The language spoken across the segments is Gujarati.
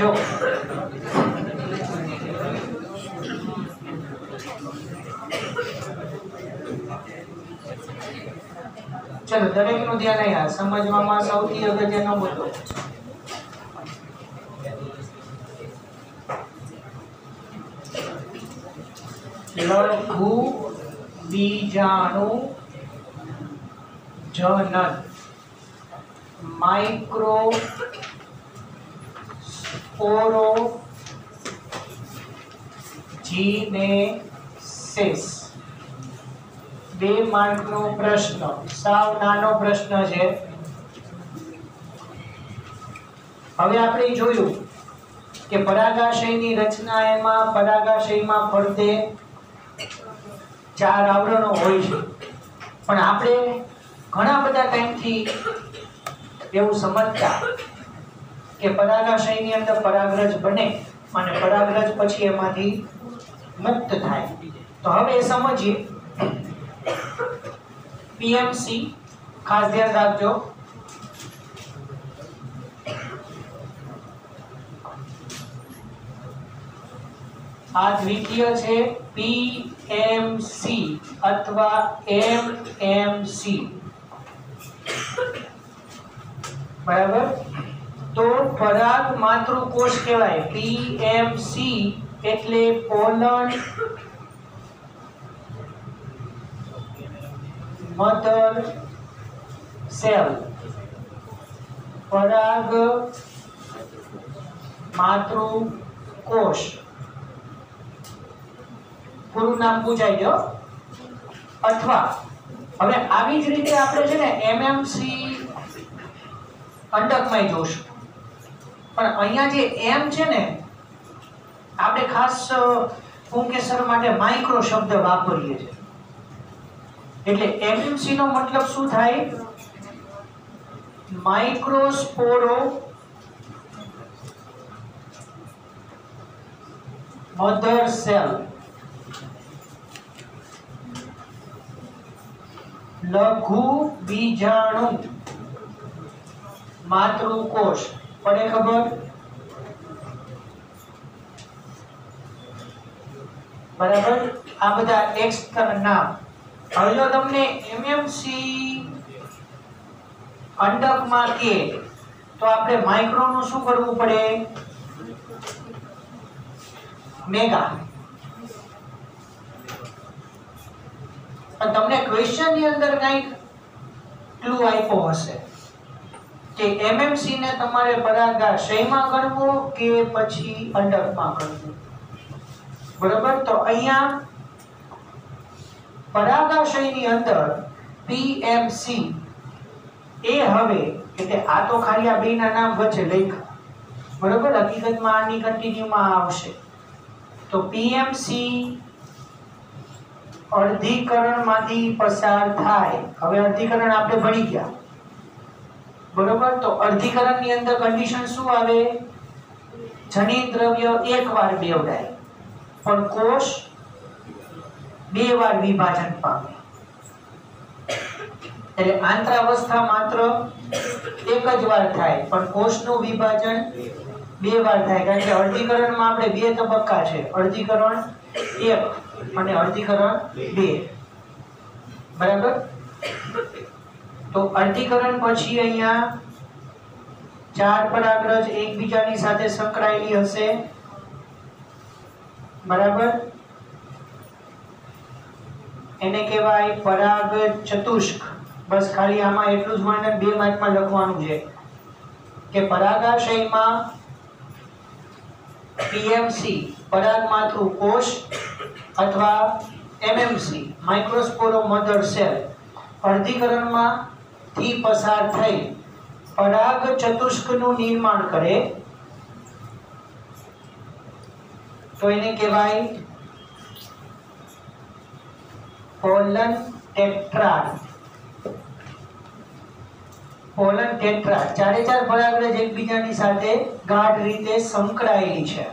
જો. ચલો દરેકનું ધ્યાન અહીંયા. સમજવામાં સૌથી અગત્યનો મુદ્દો. લઘુ બીજાણુ જનન. Micro સ્પોરો genesis. બે માર્કનો પ્રશ્ન. સાવ નાનો પ્રશ્ન છે. હવે આપણે જોયું કે પરાગાશયની રચના એમાં પરાગાશયમાં ફરતે ચાર આવરણો હોય છે. પણ આપણે ઘણા બધા ટાઈમથી એવું સમજતા કે પરાગાશયની અંદર પરાગરજ બને અને પરાગરજ પછી એમાંથી મુક્ત થાય. તો હવે એ સમજીએ. પીએમસી, ખાસ ધ્યાન રાખજો. આ દ્વિતીય છે પીએમસી અથવા એમએમસી. બરાબર? તો પરાગ માતૃકોષ કહેવાય. પીએમસી એટલે પોલન મધર સેલ. પરાગ માતૃકોષ. પૂરું નામ પૂછાઈ ગયો. અથવા હવે આવી જ રીતે આપણે છે ને એમએમસી અંડકમાં જોશું. પણ અહીંયા જે એમ છે ને, આપણે ખાસ પુંકેસર માટે માઇક્રો શબ્દ વાપરીએ છીએ. એટલે એમએમસી નો મતલબ શું થાય? માઇક્રોસ્પોરો મધર સેલ લઘુ બીજાણુ માતૃકોષ. પડે ખબર? બરાબર? આ બધા એક્સ નામ. હવે જો તમને એમએમસી અંડકમાં કે, તો આપણે માઇક્રો નું શું કરવું પડે? મેગા તમને ક્વેશ્ચનની અંદર કંઈક ક્લુ આપ્યો હશે. કે એમએમસી ને તમારે પરાગાશયમાં કરવો કે પછી અંડકમાં કરવું? બરોબર? તો અહીંયા પરાગાશયની અંદર પીએમસી એ હવે, એટલે આ તો ખાલી આ બેના નામ વચ્ચે લખ્યા. બરોબર? હકીકતમાં આની કન્ટિન્યુમાં આવશે. તો પીએમસી અર્ધીકરણમાંથી પસાર થાય. હવે અર્ધીકરણ આપણે ભણી ગયા. બરોબર? તો અર્ધીકરણની અંદર કન્ડિશન શું આવે? જનીન દ્રવ્ય એકવાર બેવડાય. પણ કોષ બે વાર વિભાજન પામે. એટલે આંતરાવસ્થા માત્ર એક જ વાર થાય, પણ કોષનું વિભાજન બે વાર થાય. કારણ કે અર્ધીકરણમાં આપણે બે તબક્કા છે. અર્ધીકરણ એક અને અર્ધીકરણ બે. બરાબર? તો અર્ધીકરણ પછી અહીંયા ચાર પરાગરજ એકબીજાની સાથે સંકળાયેલી હશે. બરાબર? એને કહેવાય પરાગ ચતુષ્ક બસ ખાલી આમાં એટલું જ વર્ણન બે માર્કમાં લખવાનું છે કે પરાગાશયમાં પીએમસી પરાગ માતૃ કોષ અથવા એમએમસી માઇક્રોસ્પોરો મધર સેલ અર્ધીકરણમાં થી પસાર થઈ. પરાગ ચતુષ્કનું નિર્માણ કરે. તો એને કહેવાય પોલન ટેટ્રાડ. પોલન ટેટ્રા ચારે ચાર પરાગરજ એકબીજાની સાથે ગાઢ રીતે સંકળાયેલી છે.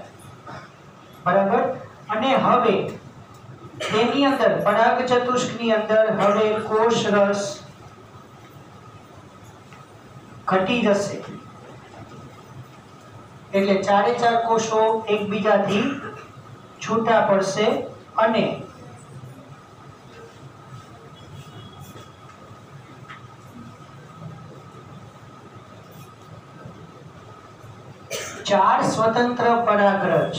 બરાબર? અને હવે તેની અંદર પરાગ ચતુષ્કની અંદર હવે કોષ રસ ઘટી જશે. એટલે ચારે ચાર કોષો એકબીજાથી છૂટા પડશે અને ચાર સ્વતંત્ર પરાગરજ.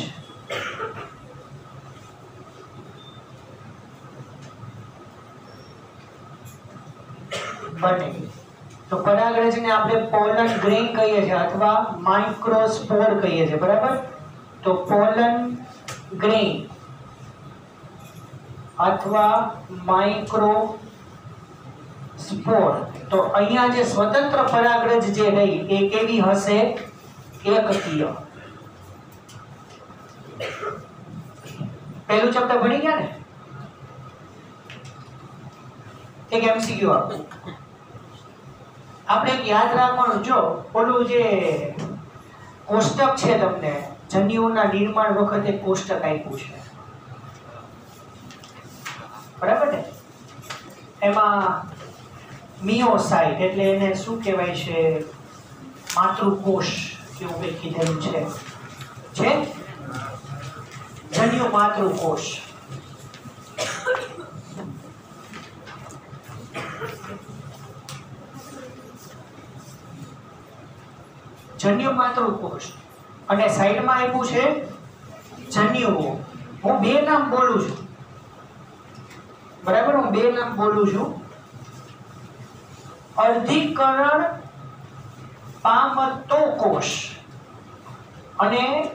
બને. તો પરાગરજને આપણે પોલન ગ્રેન કહીએ છીએ અથવા માઇક્રોસ્પોર કહીએ છીએ, બરાબર? તો પોલન ગ્રેન અથવા માઇક્રો સ્પોર તો અહીંયા જે સ્વતંત્ર પરાગરજ જે રહી, એ કેવી હશે? એકકીય. પહેલું ચેપ્ટર ભણી ગયા ને? એક એમસીક્યુ આપું. આપણે એક યાદ રાખવાનું, જો, ઓલું જે કોષ્ટક છે તમને જન્યુઓના નિર્માણ વખતે કોષ્ટક આપ્યું છે. બરાબર ને? એમાં મિયોસાઇટ, એટલે એને શું કહેવાય છે? માતૃકોષ એવું કંઈક કીધેલું છે. જન્યુ માતૃકોષ. જન્યુ માત્ર ઉપકોષ અને સાઈડમાં આપ્યું છે, જન્યુઓ. હું બે નામ બોલું છું. બરાબર? હું બે નામ બોલું છું. અર્ધીકરણ પામતો કોષ. અને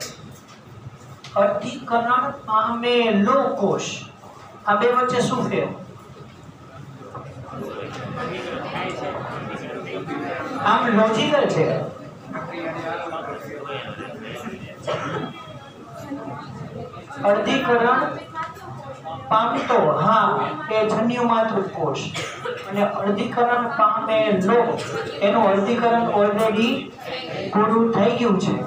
અર્ધીકરણ પામેલો કોષ. આ બે વચ્ચે શું ફેર આમ લોજિકલ છે. અર્ધીકરણ પામતો, હા, એ જન્યુ માતૃકોષ અને અર્ધીકરણ પામે લો, એનું અર્ધીકરણ ઓલરેડી પૂરું થઈ ગયું છે.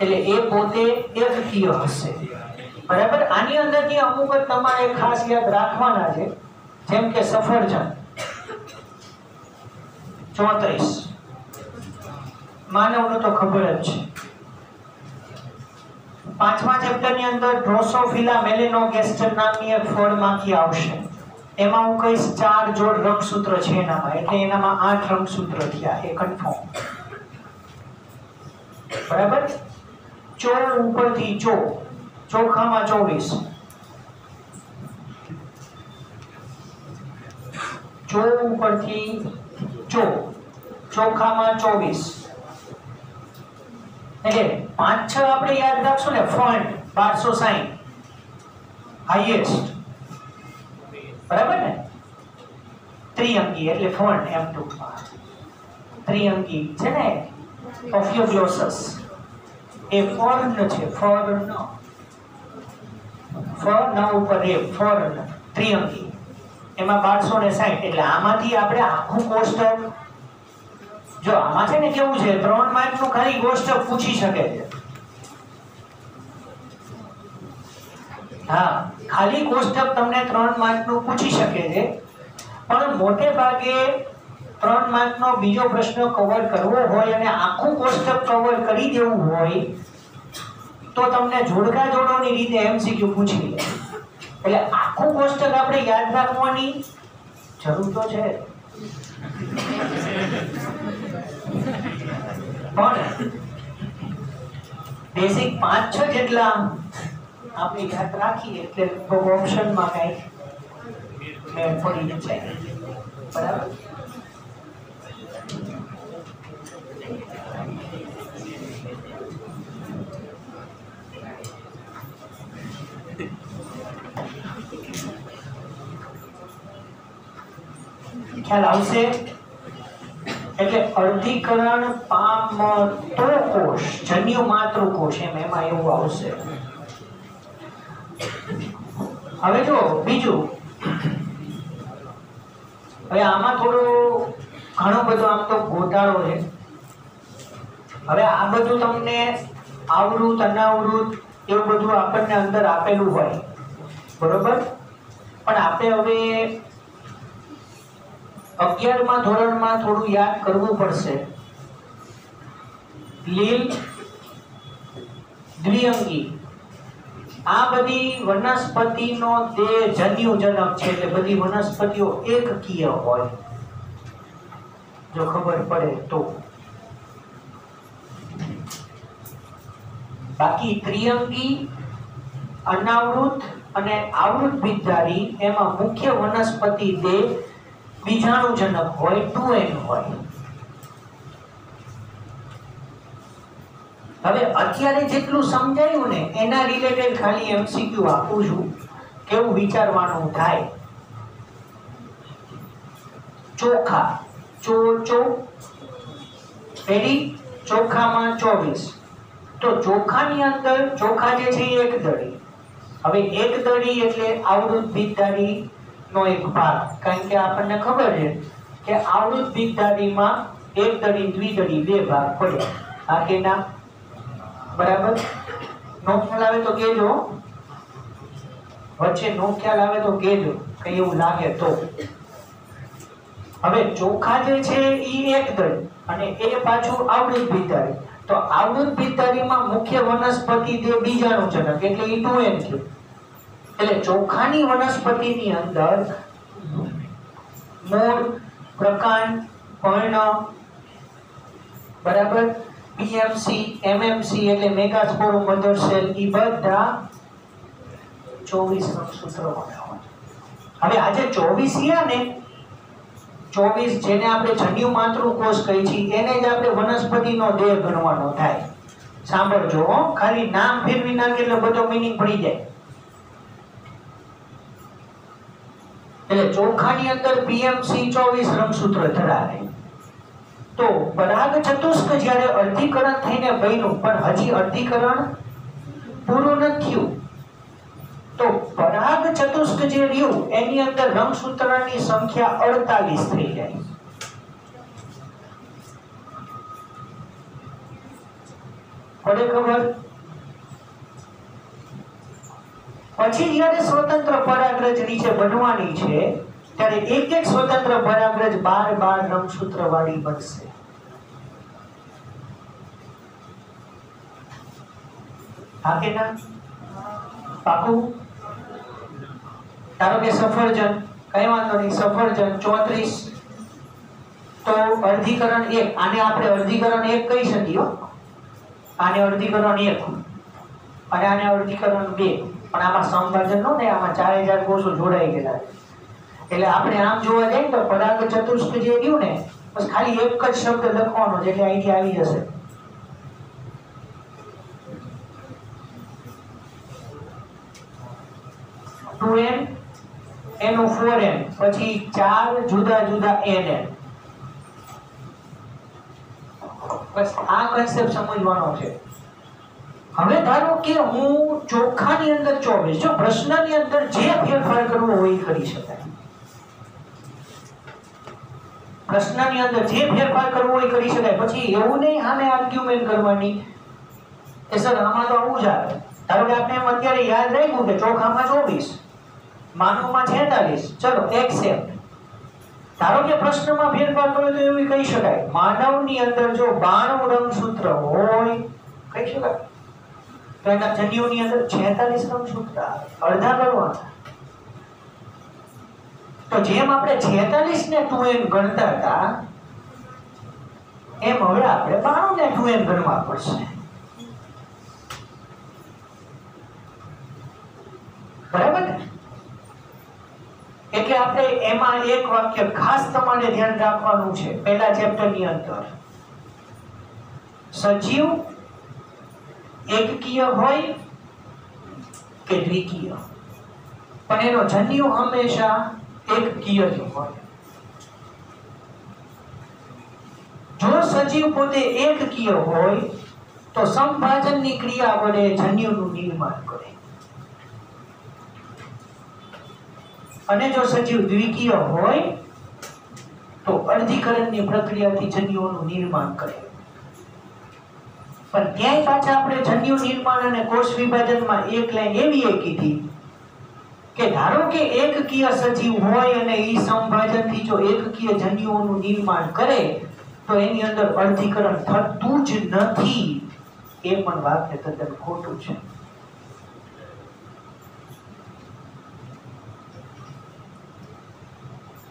એટલે એ પોતે એકકીય હશે. બરાબર? આની અંદરથી અમુક જ તમારે ખાસ યાદ રાખવાના છે. જેમ કે સફરજન. ચોત્રીસ. માનવનું તો ખબર જ છે. પાંચમા ચેપ્ટરની અંદર ડ્રોસોફિલા મેલેનોગેસ્ટર નામની એક ફળમાંથી આવશે. એમાં હું કહીશ ચાર જોડ રંગસૂત્ર છે એનામાં, એટલે એનામાં આઠ રંગસૂત્ર થયા, એ કન્ફર્મ બરાબર? ચો ઉપરથી ચો, ચોખામાં ચોવીસ. ચો ઉપરથી ચો, ચોખામાં ચોવીસ. એટલે પાંચ છ આપણે યાદ રાખશું ને ફ્રન્ટ બારસો સાહીઠ હાઈએસ્ટ બરાબર ને? ત્રિઅંગી, એટલે ફ્રન્ટ એમ ટૂંકમાં. ત્રિઅંગી છે ને? ઓફિયોગ્લોસસ એ ફોર્ન છે ફોર્ન ફોર્ન ઉપર એ ફોર્ન ત્રિઅંગી. એમાં બારસો ને સાહીઠ એટલે આમાંથી આપણે આખું કોષ્ટક જો આમાં છે ને કેવું છે ત્રણ માર્કનું ખાલી કોષ્ટક પૂછી શકે છે. હા, ખાલી કોષ્ટક તમને ત્રણ માર્કનું પૂછી શકે છે, પણ મોટે ભાગે ત્રણ માર્ક નો બીજો પ્રશ્ન કવર કરવો હોય અને આખું કોષ્ટક કવર કરી દેવું હોય, તો તમને જોડકા જોડોની રીતે એમસીક્યુ પૂછી લે. એટલે આખું કોષ્ટક આપણે યાદ રાખવાની જરૂર તો છે. પણ બેસિક પાંચ છ જેટલા આપણે યાદ રાખીએ એટલે લગભગ ઓપ્શનમાં કઈ મેળ પડી જાય બરાબર ખ્યાલ આવશે એટલે અર્ધીકરણ પામતો કોષ, જન્યુ માતૃ કોષ એમ એમાં એવું આવશે. હવે જો, બીજું. હવે આમાં થોડું ઘણો બધો આમ તો ગોટાળો છે. હવે આ બધું તમને આવૃત, અનાવૃત એવું બધું આપણને અંદર આપેલું હોય. બરોબર? પણ આપણે હવે અગિયારમા ધોરણમાં થોડું યાદ કરવું પડશે. લીલ, દ્વિઅંગી. આ બધી વનસ્પતિનો દેહ જન્યુજનક છે, એટલે બધી વનસ્પતિઓ એકકીય હોય. જો ખબર પડે તો. બાકી ત્રિઅંગી, અનાવૃત અને આવૃત બીજધારી એમાં મુખ્ય વનસ્પતિ દેહ બીજાણુજનક હોય ટુ એન હોય. હવે અત્યારે જેટલું સમજાયું ને, એના રિલેટેડ ખાલી એમસીક્યુ આપું છું, કેવું વિચારવાનું થાય. ચોખા ચો ચો પેલી ચોખામાં ચોવીસ. તો ચોખાની અંદર, ચોખા જે છે એક દળી. હવે એક દળી એટલે આવૃત બીજધારી નો એક ભાગ. કારણ કે આપણને ખબર છે કે આવૃત બીજધારીમાં એક દડી દ્વિદડી બે ભાગ પડે. આ બરાબર? નો ખ્યાલ આવે તો કહેજો. વચ્ચે નો ખ્યાલ આવે તો કહેજો, કઈ એવું લાગે તો. હવે ચોખા જે છે એ એક દળ અને એ પાછું આવૃત ભીતારી તો આવૃત ભીતારીમાં મુખ્ય વનસ્પતિ તે બીજાનું જનક એટલે એ ટુ એન થયું એટલે ચોખાની વનસ્પતિની અંદર મૂળ, પ્રકાંડ, પર્ણ, બરાબર? પીએમસી એમએમસી એટલે મેગાસ્પોરમ મધર સેલ એ બધા ચોવીસ રંગસૂત્રો બનાવવા હવે આજે ચોવીસ રહ્યા ને, ચોવીસ જેને આપણે જન્યુ માતૃ કોષ કહી છીએ, એને જ આપણે વનસ્પતિનો દેહ ગણવાનો થાય. સાંભળજો ખાલી નામ ફેરવી નાખે એટલે બધો મિનિંગ પડી જાય. એટલે ચોખાની અંદર પીએમસી ચોવીસ રંગસૂત્ર ધરાવે. તો પરાગ ચતુષ્ક જ્યારે અર્ધીકરણ થઈને બન્યું, પણ હજી અર્ધીકરણ પૂરું નથી થયું. તો પરાગ ચતુષ્ક જે રહ્યું, એની અંદર રંગસૂત્રની સંખ્યા અડતાલીસ થઈ જાય. પડે ખબર? પછી જ્યારે સ્વતંત્ર પરાગ્રજ નીચે બનવાની છે, ત્યારે એક એક સ્વતંત્ર પરાગ્રજ બાર બાર રંગસૂત્ર વાળી બનશે. હા કે ધારો કે સફરજન, કઈ વાંધો નહીં, સફરજન ચોત્રીસ. તો અર્ધીકરણ એક, આને આપણે અર્ધીકરણ એક કહી શકીએ આને અર્ધીકરણ એક. અને આને અર્ધીકરણ બે. પણ આમાં સંભાજન નો ને, આમાં ચાર હજાર કોષો જોડાઈ ગયેલા એટલે આપણે આમ જોવા જઈએ તો પરાગ ચતુષ્ક જે રહ્યું ને, બસ ખાલી એક જ શબ્દ લખવાનો એટલે અહીંથી આવી જશે. ટુ એન, એનું ફોર એન, પછી ચાર જુદા જુદા એન એન. બસ આ કન્સેપ્ટ સમજવાનો છે. હવે ધારો કે હું ચોખાની અંદર ચોવીસ, જો પ્રશ્નની અંદર જે ફેરફાર કરવો હોય એ કરી શકાય. પ્રશ્નની અંદર જે ફેરફાર કરવો હોય કરી શકાય. પછી એવું નહીં આને આર્ગ્યુમેન્ટ કરવાની. કે સર, આમાં તો આવું જ આવે. ધારો કે આપણે એમ અત્યારે યાદ રાખ્યું કે ચોખામાં ચોવીસ, માનવમાં છેતાલીસ. ચલો એક્સેપ્ટ ધારો કે પ્રશ્નમાં ફેરફાર કરો તો એવું કહી શકાય. માનવની અંદર જો બાણું રંગસૂત્ર હોય, કહી શકાય. તો એના જન્યુની અંદર છેતાલીસ રંગસૂત્ર આવે. અડધા ગણવાના તો જેમ આપણે છેતાલીસ ને ટુ એમ ગણતા હતા, એમ હવે આપણે બાણું ને ટુ એમ ગણવા પડશે. બરાબર એટલે આપણે એમાં એક વાક્ય ખાસ તમારે ધ્યાન રાખવાનું છે. પહેલા ચેપ્ટરની અંદર. સજીવ એકકીય હોય કે દ્વિકીય? પણ એનો જન્યુ હંમેશા એકકીય જ હોય. જો સજીવ પોતે એકકીય હોય, તો સંભાજનની ક્રિયા વડે જન્યુનું નિર્માણ કરે. અને જો સજીવ દ્વિકીય હોય, તો અર્ધીકરણની પ્રક્રિયાથી જન્યુઓનું નિર્માણ કરે. પણ ક્યાંય પાછા આપણે જન્યુ નિર્માણ અને કોષ વિભાજનમાં એક લાઈન એવી એ કીધી કે ધારો કે એકકીય સજીવ હોય અને એ સંભાજનથી જો એકકીય જન્યુઓનું નિર્માણ કરે, તો એની અંદર અર્ધીકરણ થતું જ નથી. એ પણ વાક્ય તદ્દન ખોટું છે.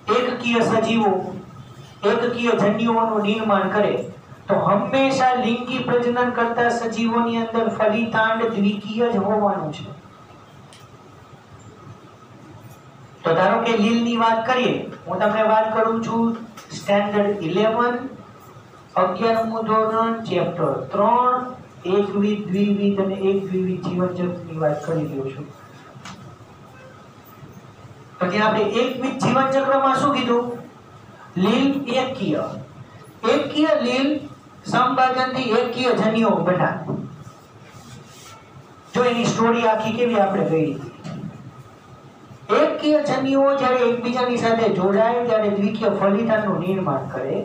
એકકીય સજીવો એકકીય જન્યુઓનું નિર્માણ કરે તો હંમેશા લિંગી પ્રજનન કરતા સજીવોની અંદર ફલિતાંડ દ્વિકીય જ હોવાનું છે. તો ધારો કે લીલની વાત કરીએ, હું તમને વાત કરું છું સ્ટેન્ડર્ડ 11 અગિયારમું ધોરણ, ચેપ્ટર ત્રણ એકવિધ દ્વિવિધ અને એક દ્વિવિધ જીવનચક્રની વાત કરી રહ્યો છું. પછી આપણે એકવિધ જીવનચક્રમાં શું કીધું? લીલ એકકીય. એકકીય લીલ સંપાદનથી એકીય જન્યુઓ બન્યા જો એની સ્ટોરી આખી કેવી આપણે કહી એકીય જન્યુઓ જ્યારે એકબીજાની સાથે જોડાય, ત્યારે દ્વિકીય ફલિતાનું નિર્માણ કરે.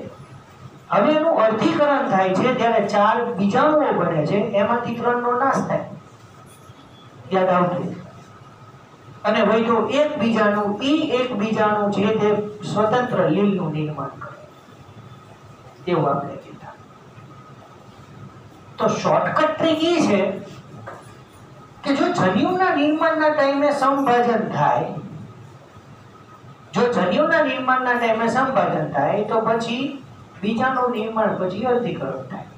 હવે એનું અર્ધીકરણ થાય છે ત્યારે ચાર બીજાણુઓ બને છે, એમાંથી ત્રણનો નાશ થાય. યાદ આવતું અને વૈધો એક બીજાનું ઈ એક બીજાનું છે, તે સ્વતંત્ર લીલનું નિર્માણ કરે. એવું આપણે તો શોર્ટકટ ટ્રીક એ છે કે જો જન્યુના નિર્માણના ટાઈમે સંભાજન થાય, જો જન્યુના નિર્માણના ટાઈમે સંભાજન થાય, તો પછી બીજાનું નિર્માણ પછી અર્ધીકરણ થાય.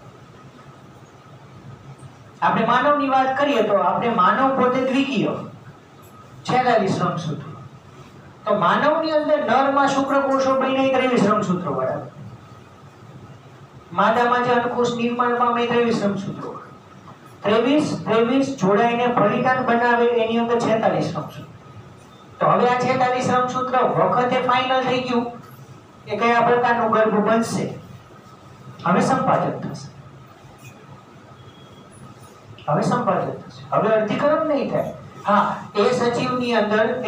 આપણે માનવની વાત કરીએ તો આપણે માનવ પોતે દ્વિકીય, છેતાલીસ રંગસૂત્રો. તો માનવની અંદર નરમાં શુક્રકોષો બન્યા ત્રેવીસ રંગસૂત્રો વાળા માદામાં જે અંડકોષ નિર્માણ પામે ત્રેવીસ રંગસૂત્રો ત્રેવીસ ત્રેવીસ જોડાઈને ફલિતાન બનાવે એની અંદર છેતાલીસ રંગસૂત્ર તો હવે આ છેતાલીસ રંગસૂત્ર વખતે ફાઇનલ થઈ ગયું કે કયા પ્રકારનું ગર્ભ બનશે? હવે સંપાદક થશે. હવે સંપાદક થશે. હવે અર્ધીકરણ નહીં થાય. એ સજીવની અંદર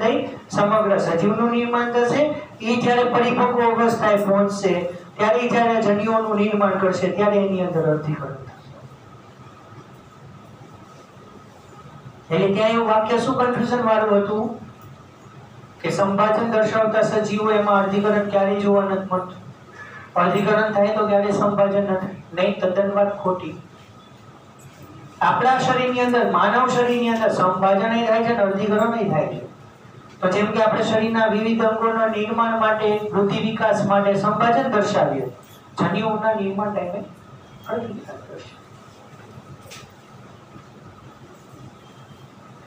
થઈ, સમગ્ર સજીવનું નિર્માણ થશે. એ જ્યારે પરિપક્વ અવસ્થાએ પહોંચશે, ત્યારે જ્યારે જન્યુઓનું નિર્માણ કરશે, ત્યારે એની અંદર અર્ધીકરણ એટલે ત્યાં એવું વાક્ય શું કન્ફ્યુઝન વાળું હતું? કે સંપાદન દર્શાવતા સજીવો એમાં અર્ધીકરણ ક્યારેય જોવા નથી મળતું. અર્ધીકરણ થાય તો ક્યારે સંપાદન નથી. નહીં તદ્દન વાત ખોટી. આપણા શરીરની અંદર, માનવ શરીરની અંદર સંપાદન થાય છે અને અર્ધીકરણ થાય છે. તો જેમ કે આપણે શરીરના વિવિધ અંગોના નિર્માણ માટે, વૃદ્ધિ વિકાસ માટે સંભાજન દર્શાવીએ જન્યુઓના નિર્માણ ટાઈમે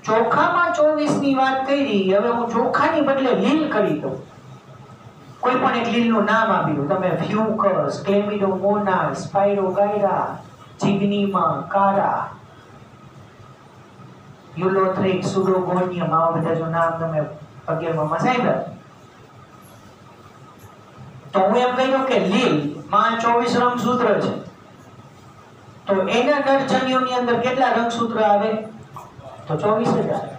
ચોખામાં ચોવીસની વાત કરી, હવે હું ચોખાની બદલે લીલ કરી દઉં. કોઈ પણ એક લીલનું નામ આપ્યું તમે ફ્યુકસ ક્લેમિડોમોનાસ સ્પાઇરોગાયરા ચિગ્નીમા કારા યુલોથ્રિક સુડોગોનિયમ, આવા બધા જો નામ તમે અગિયારમાં સાંભળ્યા? તો હું એમ કહ્યું કે લીલ, માં ચોવીસ રંગસૂત્ર છે. તો એના નરજન્યોની અંદર કેટલા રંગ સૂત્ર આવે? તો ચોવીસ જ આવે.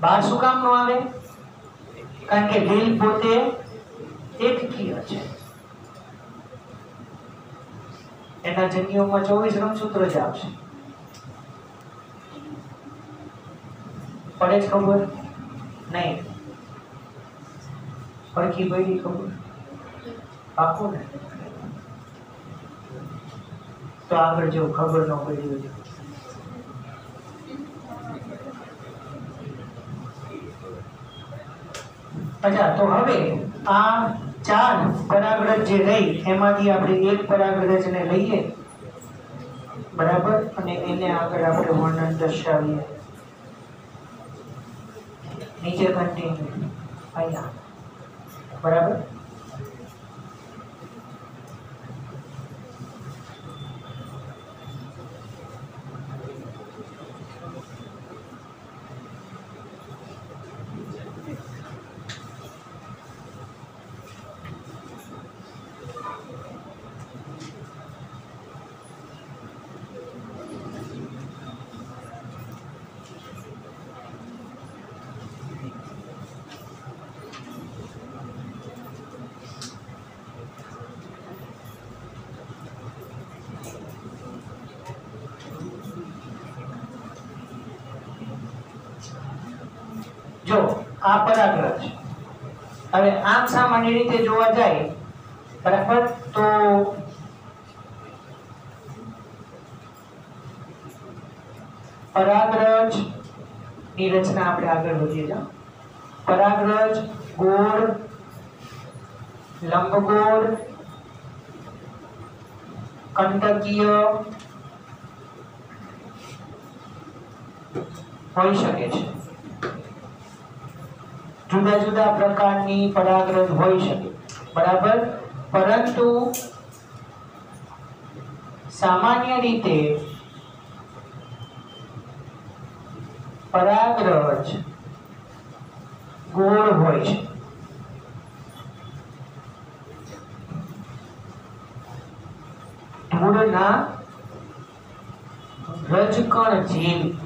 બાર શું કામ નો આવે? કારણ કે લીલ પોતે એકકીય છે. એના જન્યુઓમાં ચોવીસ રંગસૂત્ર જ આવશે. પડે જ ખબર? નહીં. પડખી પડી ખબર? પાકું ને? તો આગળ જો ખબર ન પડી હોય અચ્છા, તો હવે આ ચાર પરાગરજ જે રહી, એમાંથી આપણે એક પરાગરજને લઈએ. બરાબર? અને એને આગળ આપણે વર્ણન દર્શાવીએ. નીચે કન્ટિન્યુ અહીંયા. બરાબર? આ પરાગરજ હવે આમ સામાન્ય રીતે જોવા જાય, બરાબર? તો પરાગરજની રચના આપણે આગળ વધીએ જાઓ પરાગરજ, ગોળ, લંબગોળ, કંટકીય હોઈ શકે છે. જુદા જુદા પ્રકારની પરાગરજ હોઈ શકે. બરાબર? પરંતુ સામાન્ય રીતે પરાગરજ ગોળ હોય છે. ધૂળના રજકણ જેવી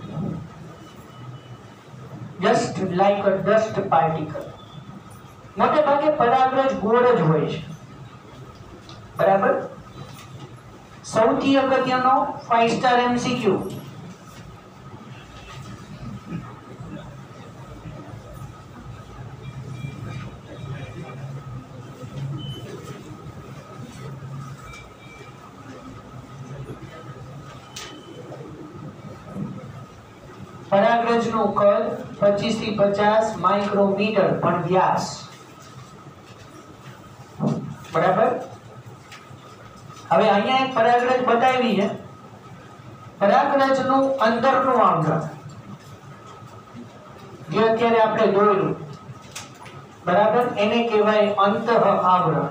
just like a dust particle. મોટે ભાગે પરાગ્રજ ગોળ જ હોય છે. બરાબર? સૌથી અગત્યનો ફાઈવ સ્ટાર એમસીક્યુ પરાગરજનું કદ 25 થી 50 માઇક્રોમીટર પણ વ્યાસ. બરાબર? હવે અહીંયા એક પરાગરજ બતાવી છે. પરાગરજનું અંદરનું આંગણ જે અત્યારે આપણે દોર્યું. બરાબર? એને કહેવાય અંત આવરણ.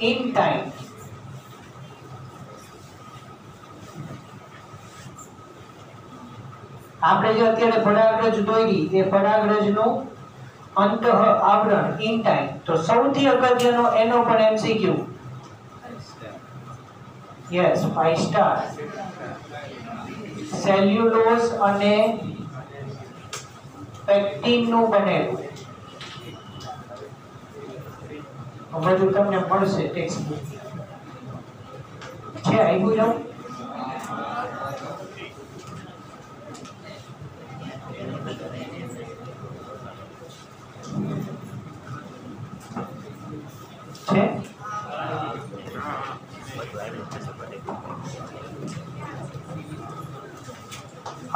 In time. આપણે જે અત્યારે ફળાગ્રજ દોરી એ પરાગરજનું અંતઃ આવરણ ઇન ટાઈમ તો સૌથી અગત્યનો એનો પણ MCQ yes five star cellulose અને પેક્ટિનનું બનેલું બધું તમને મળશે ટેક્સ્ટ બુક છે આવ્યું જાવ છે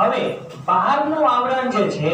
હવે બહારનું આવરણ જે છે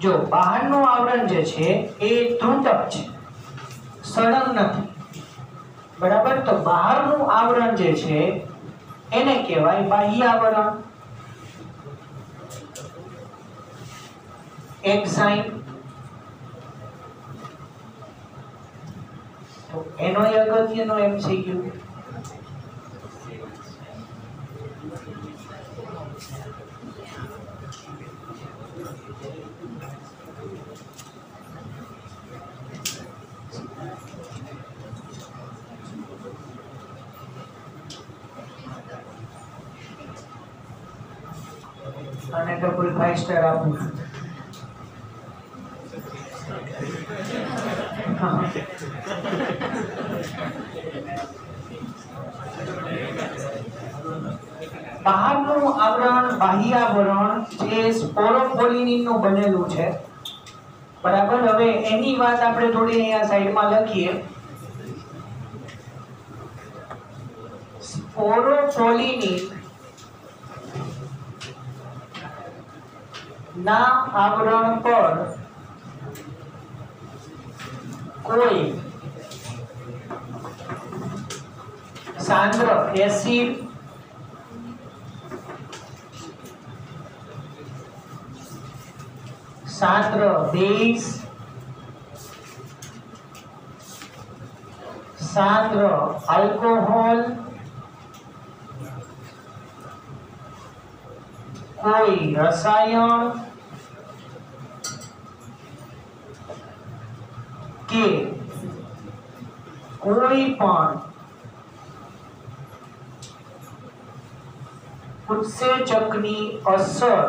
જો બહારનું આવરણ જે છે, એ તૂટક છે. સળંગ નથી. બરાબર? તો બહારનું આવરણ જે છે, એને કહેવાય બાહ્ય આવરણ. એક્ઝાઇમ તો એનો અગત્યનો એમસીક્યુ અને સ્ટાર આપું. બહારનું આવરણ બાહ્યાવરણ જે સ્પોરોપોલિનિનનું બનેલું છે. બરાબર? હવે એની વાત આપણે થોડી અહીંયા સાઈડમાં લખીએ. સ્પોરોપોલિની ના આવરણ પર કોઈ સાંદ્ર એસિડ સાંદ્ર બેઝ સાંદ્ર આલ્કોહોલ કોઈ રસાયણ કે કોઈ પણ ઉત્સેચકની અસર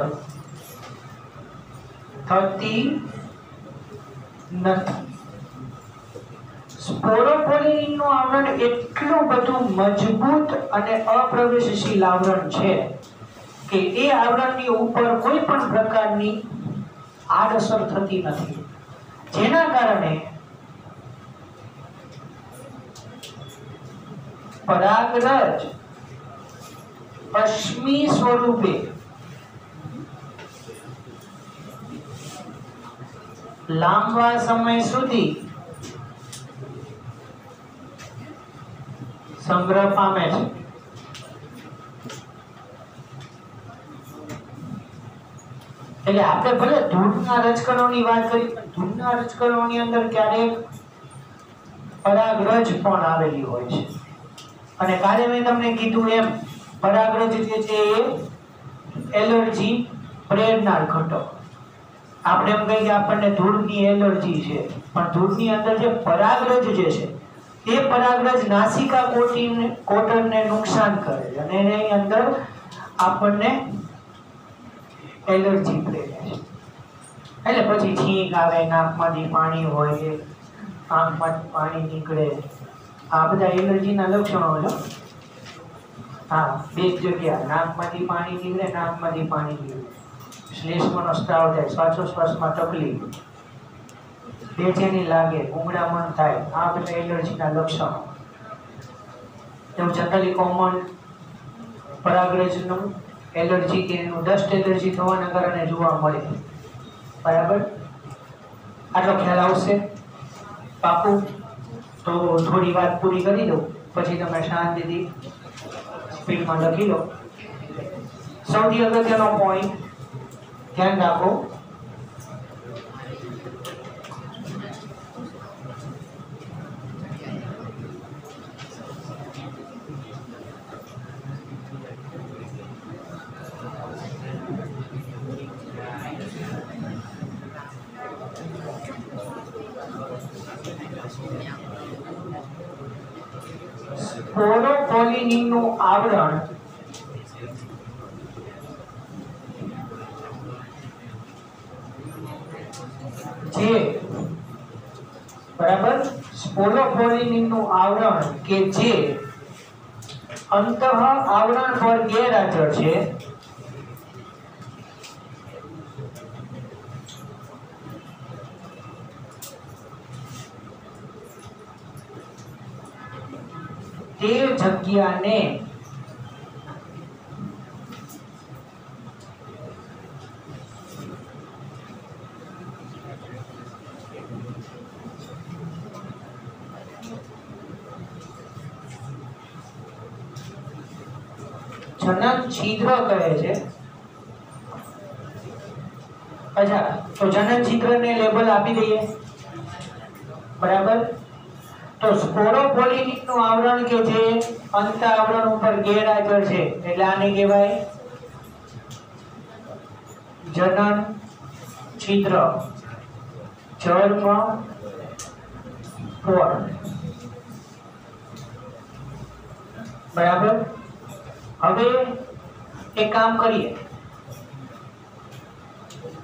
થતી નથી. સ્પોરોપોલિનનું આવરણ એટલું બધું મજબૂત અને અપ્રવેશશીલ આવરણ છે કે એ આવરણની ઉપર કોઈ પણ પ્રકારની આડઅસર થતી નથી. જેના કારણે પરાગરજ અશ્મિ સ્વરૂપે. લાંબા સમય સુધી સંગ્રહ પામે છે. એટલે આપણે ભલે ધૂળના રજકણોની વાત કરી, પણ ધૂળના રજકણોની અંદર ક્યારેક પરાગરજ પણ આવેલી હોય છે. અને કાલે મેં તમને કીધું એમ પરાગ્રજ જે છે એ એલર્જી પ્રેરનાર ઘટક. આપણે એમ કહીએ કે આપણને ધૂળની એલર્જી છે, પણ ધૂળની અંદર જે પરાગ્રજ જે છે, એ પરાગ્રજ નાસિકા કોટીને, કોટરને નુકસાન કરે છે અને એની અંદર આપણને એલર્જી પ્રેરે છે. એટલે પછી છીંક આવે, નાકમાંથી પાણી હોય, આંખમાંથી પાણી નીકળે. આ બધા એલર્જીના લક્ષણો લો હા બે જગ્યા, નાકમાંથી પાણી નીકળે, નાકમાંથી પાણી નીકળે. શ્લેષ્મનો સ્ત્રાવ થાય, શ્વાસોશ્વાસમાં તકલીફ. બેચેની લાગે ગુંગળામણ થાય આ બધા એલર્જીના લક્ષણો. તેમ જનરલી કોમન પરાગરજનું, એલર્જી કે એનું ડસ્ટ એલર્જી થવાના કારણે જોવા મળે. બરાબર? આટલો ખ્યાલ આવશે? પાકું? તો થોડી વાત પૂરી કરી દઉં. પછી તમે શાંતિથી સ્પીડમાં લખી લો. સૌથી અગત્યનો પોઈન્ટ ધ્યાન રાખો. સ્પોરોપોલિનનું આવરણ. જે બરાબર સ્પોરોપોલિનનું આવરણ કે જે અંતઃ આવરણ પર ગેરહાજર છે તે જગ્યાને જનન છિદ્ર કહે છે. અચ્છા, તો જનન છિદ્રને લેબલ આપી દઈએ. બરાબર? તો સ્પોરોપોલિનિકનું આવરણ કે જે અંત આવરણ ઉપર ગેરહાજર છે. એટલે આને કહેવાય જનન છિદ્ર. ચર્મ પોર બરાબર? હવે એક કામ કરીએ.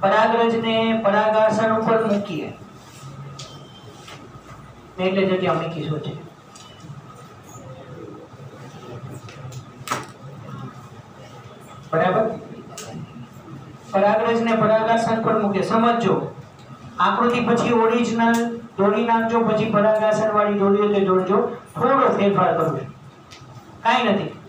પરાગરજને પરાગાસન ઉપર મૂકીએ. એટલે જગ્યા મૂકીશું છે બરાબર પરાગરજને પરાગાસન પર મૂકે. સમજજો. આકૃતિ પછી ઓરિજિનલ દોરી નાખજો, પછી પરાગાસન વાળી દોરીઓ તે દોરજો. થોડો ફેરફાર કરું. કાંઈ નથી.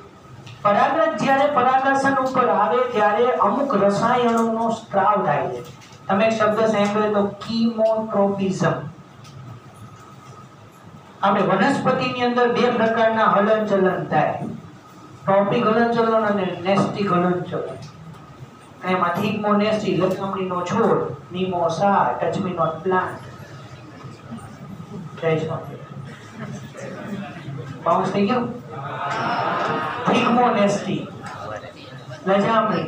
પરાગરજ જ્યારે પરાગાસન ઉપર આવે ત્યારે અમુક રસાયણોનો સ્ત્રાવ થાય છે. તમે શબ્દ સાંભળ્યો તો કીમોટ્રોપિઝમ આપણે વનસ્પતિની અંદર બે પ્રકારના હલનચલન થાય. ટ્રોપિક હલનચલન અને નેસ્ટિક હલનચલન. એમાં થીગમો નેસ્ટી લતામણીનો છોડ, નીમો સા ટચ મી નોટ પ્લાન્ટ જય સ્વામી બાઉન્સ થઈ ગયું? થીગમો નેસી લજામણી.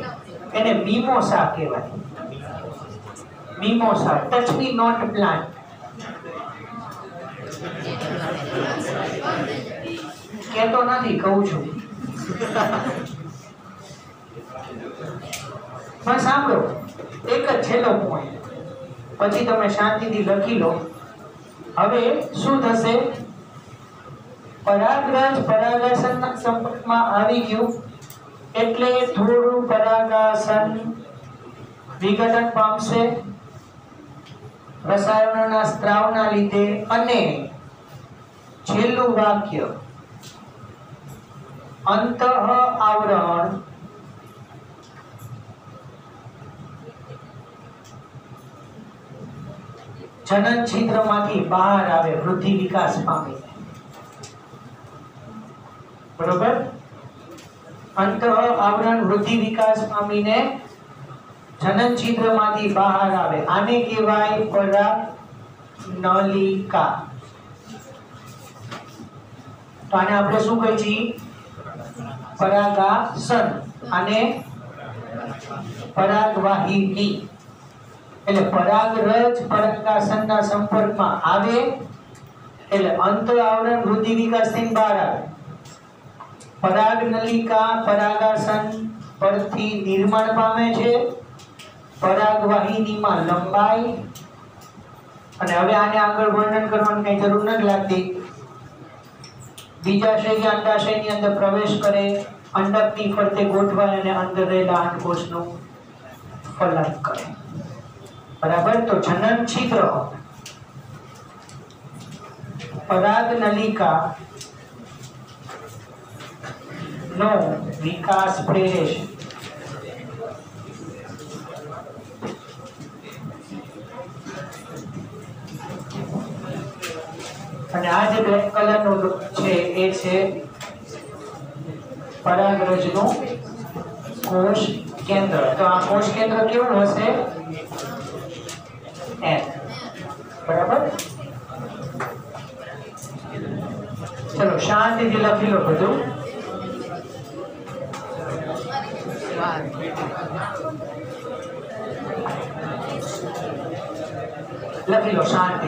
એને મીમોસા કહેવાય. Mimosa touch me not plant કહેતો નથી, કહું છું. પણ સાંભળો, એક જ છેલ્લો પોઈન્ટ પછી તમે શાંતિથી લખી લો. હવે શું થશે? પરાગરજ પરાગાસનના સંપર્કમાં આવી ગયું. એટલે થોડું પરાગાસન વિઘટન પામશે. રસાયણોના સ્ત્રાવના લીધે અને છેલ્લું વાક્ય. અંતઃ આવરણ જનન છિદ્રમાંથી બહાર આવે, વૃદ્ધિ વિકાસ પામે. બરોબર? અંતઃ આવરણ વૃદ્ધિ વિકાસ પામીને જનન છિદ્રમાંથી બહાર આવે. આને કહેવાય પરાગ નલિકા તો આને આપણે શું કહીએ છીએ? પરાગાસન. અને પરાગવાહિની. એટલે પરાગરજ પરાગાસનના સંપર્કમાં આવે એટલે અંત આવરણ વૃદ્ધિ વિકાસ થઈને બહાર આવે. પરાગ નલિકા પરાગાસન પરથી નિર્માણ પામે છે. પરાગવાહિનીમાં લંબાઈ અને હવે આને આગળ વર્ણન કરવાની કઈ જરૂર નથી લાગતી. બીજાશય કે અંડાશયની અંદર પ્રવેશ કરે, અંડકની ફરતે ગોઠવાય અને અંદર રહેલા અંડકોષનું ફલન કરે. બરાબર? તો જનન છિદ્ર પરાગ નલિકા નો વિકાસ પ્રેરે છે અને આ જે બ્લેક કલરનું છે, એ છે પરાગરજનું કોષ કેન્દ્ર. તો આ કોષ કેન્દ્ર કેવું હશે? એમ બરાબર? ચલો શાંતિથી લખી લો બધું. લખી લો શાંતિ.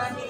કેટલી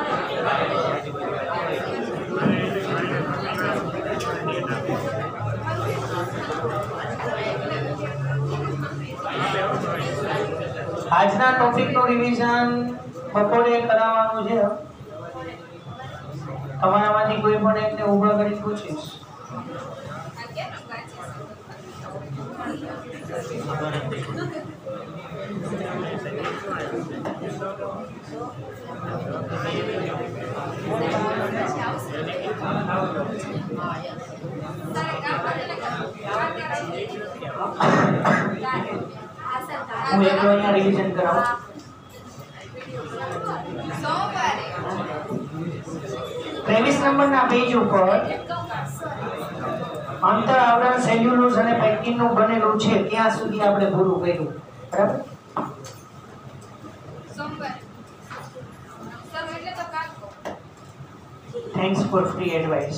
આજના ટોપિકનું રિવિઝન બપોરે કરાવવાનું છે. તમારામાંથી કોઈ પણ એકને ઊભા કરી પૂછીશ હું એકલો અહીંયા રિવિઝન કરાવું ત્રેવીસ નંબરના પેજ ઉપર અંતર આવરણ સેલ્યુલોઝ અને પેક્ટિનનું બનેલું છે, ત્યાં સુધી આપણે પૂરું કર્યું. બરાબર? થેન્ક્સ ફોર ફ્રી એડવાઇસ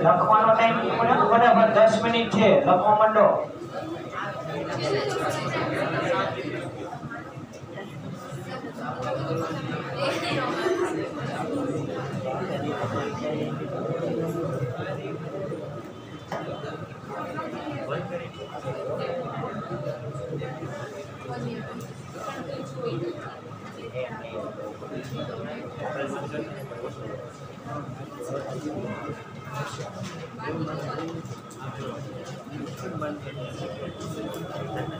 લખવાનો ટાઈમ પણ દસ મિનિટ છે લખવા માંડો Thank you. Thank you.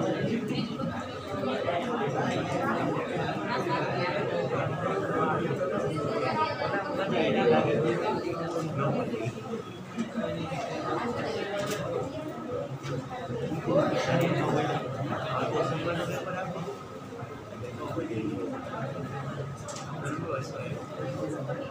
Thank you.